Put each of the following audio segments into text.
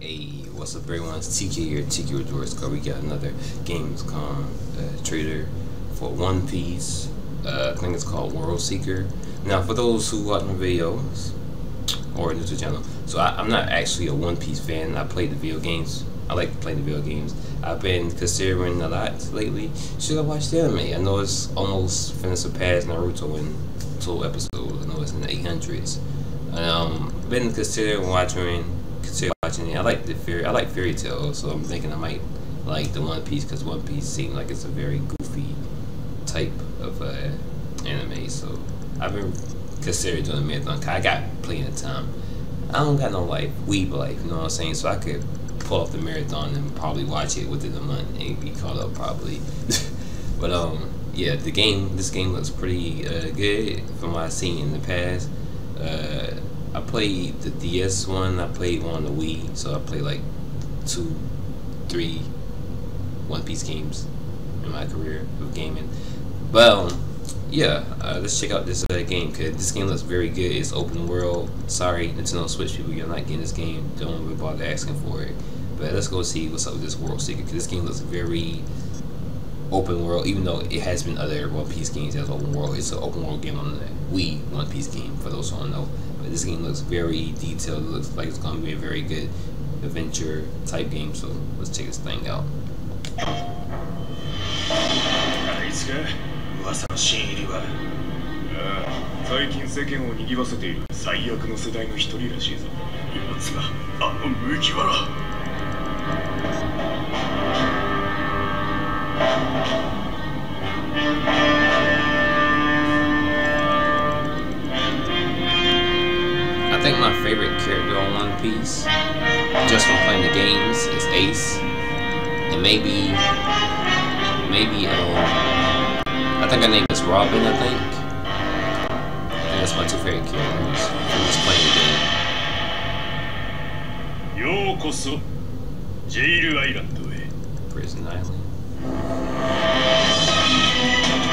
Hey, what's up everyone? It's TK here, TK with Rejoice Card. We got another Gamescom uh, trailer for One Piece. Uh, I think it's called World Seeker. Now, for those who watch my videos or new to the channel, so I, am not actually a One Piece fan. I play the video games. I like playing the video games. I've been considering a lot lately. Should I watch the anime? I know it's almost finished surpass Naruto in two episodes. I know it's in the 800s. Um, been considering watching consider watching it. I like the fairy. I like fairy tales, so I'm thinking I might like the One Piece because One Piece seems like it's a very goofy type of uh, anime. So I've been considering doing a marathon. I got plenty of time. I don't got no life, weeb life. You know what I'm saying? So I could pull off the marathon and probably watch it within a month and be caught up probably. but um, yeah, the game. This game looks pretty uh, good from what I've seen in the past. Uh, I played the DS one. I played on the Wii, so I played like two, three One Piece games in my career of gaming. But um, yeah, uh, let's check out this uh, game because this game looks very good. It's open world. Sorry, Nintendo Switch people, you're not getting this game. Don't even bother asking for it. But let's go see what's up with this World Seeker because this game looks very open world. Even though it has been other One Piece games as open world, it's an open world game on the Wii One Piece game. For those who don't know. But this game looks very detailed. It looks like it's going to be a very good adventure type game. So let's check this thing out. あいつか噂の新入りはああ最近世間を賑わせている最悪の世代の一人らしいぞ奴があの麦わら think my favorite character on One Piece, just from playing the games, is Ace. And maybe, maybe, um, I think her name is Robin, I think. And that's my two favorite characters from just playing the game. ようこそジェイルアイランドへ Prison Island.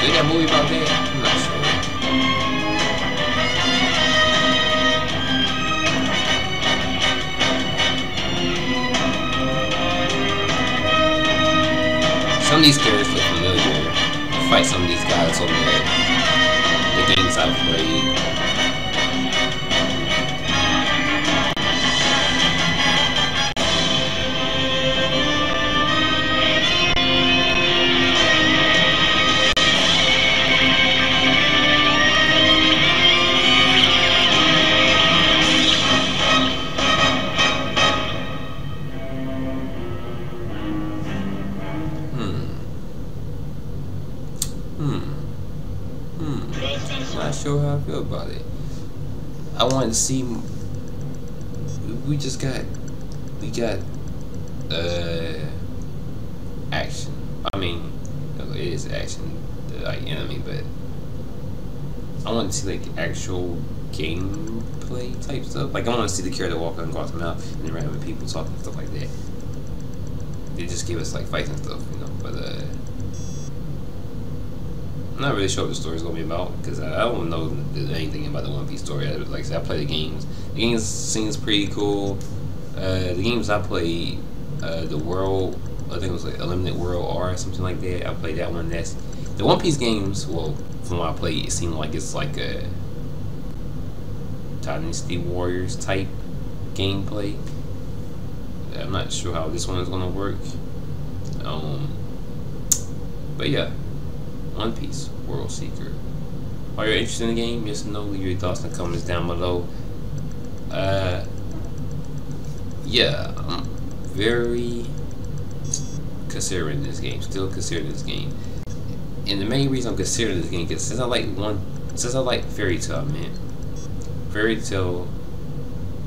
Did that movie about that? I'm not sure. Some of these characters look familiar. I fight some of these guys on the, the games I've played. Not sure how I feel about it. I want to see. We just got. We got. Uh. Action. I mean, it is action, like enemy, but. I want to see like actual gameplay type stuff. Like I want to see the character walk across the map and with people, talking and stuff like that. They just give us like fights and stuff, you know. But uh, I'm not really sure what the story's gonna be about because I, I don't know anything about the One Piece story. I, like I said, I play the games. The games seems pretty cool. Uh, the games I played, uh, the World, I think it was like Unlimited World R or something like that. I played that one. That's the One Piece games. Well, from what I played, it seemed like it's like a Dynasty Warriors type gameplay. I'm not sure how this one is gonna work. Um, but yeah, One Piece World Seeker. Are you interested in the game? Yes or no? Leave your thoughts the comments down below. Uh, yeah, I'm very considering this game. Still considering this game. And the main reason I'm considering this game is since I like one, since I like Fairy Tail, man. Fairy Tail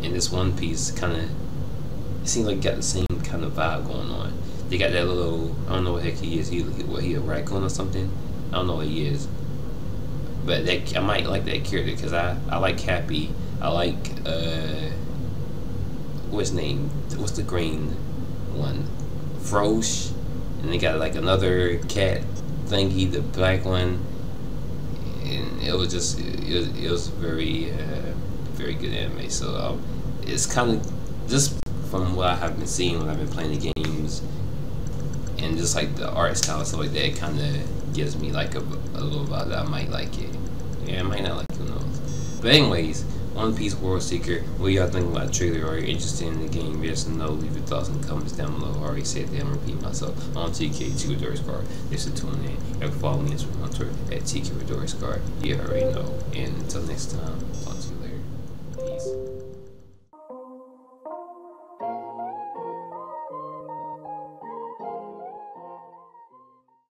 and this One Piece kind of it seems like got the same kind of vibe going on. They got that little I don't know what heck he is. He what he a raccoon or something? I don't know what he is. But that I might like that character because I I like Cappy. I like uh what's name? What's the green one? Frosch. And they got like another cat thingy, the black one. And it was just it was, it was very uh, very good anime. So um, it's kind of just from what I have been seeing when I've been playing the games, and just like the art style and stuff like that, kind of gives me like a, a little vibe that I might like it. Yeah, I might not like it, who knows. But anyways, One Piece World Seeker, what y'all think about the trailer? Are you interested in the game? Yes or no? Leave your thoughts the comments down below. I already said that, I'm repeating myself. On TK2 Doris Card. Thanks for tuning in. You can follow me on Twitter at TK Doris Card. You already know. And until next time,